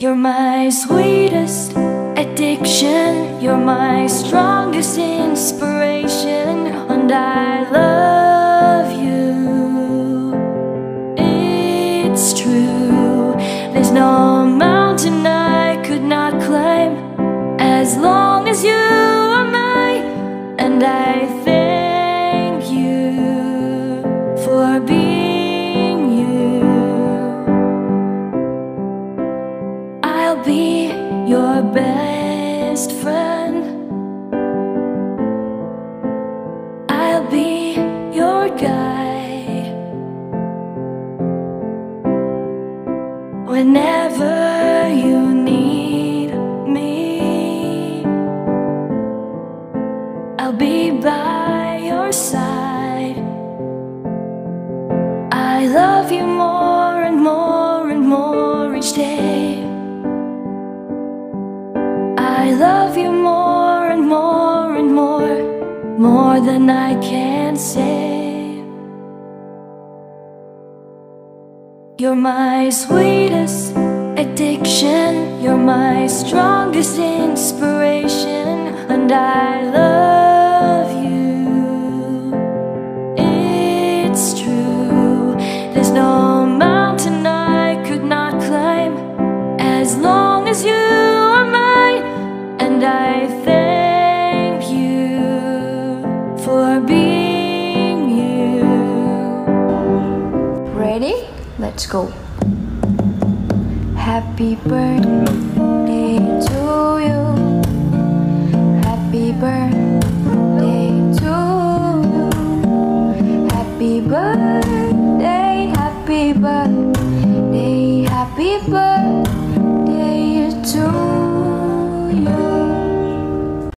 You're my sweetest addiction. You're my strongest inspiration. And I love you. It's true. There's no your best friend. I'll be your guide. Whenever you need me, I'll be by your side. I love you more and more and more each day. I love you more and more and more, more than I can say. You're my sweetest addiction, you're my strongest inspiration, and I Let's go. Happy birthday to you. Happy birthday to you. Happy birthday, happy birthday, happy birthday.